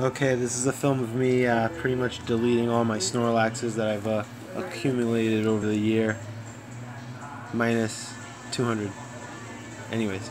Okay, this is a film of me uh, pretty much deleting all my Snorlaxes that I've uh, accumulated over the year. Minus 200. Anyways.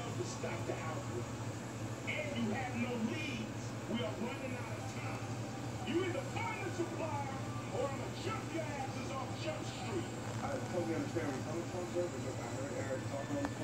failed to stop the outbreak. And you have no leads. We are running out of time. You either find the supplier or I'm gonna jump your asses off Jump Street. I totally understand where you're coming from, sir, because I heard Eric talking on the phone.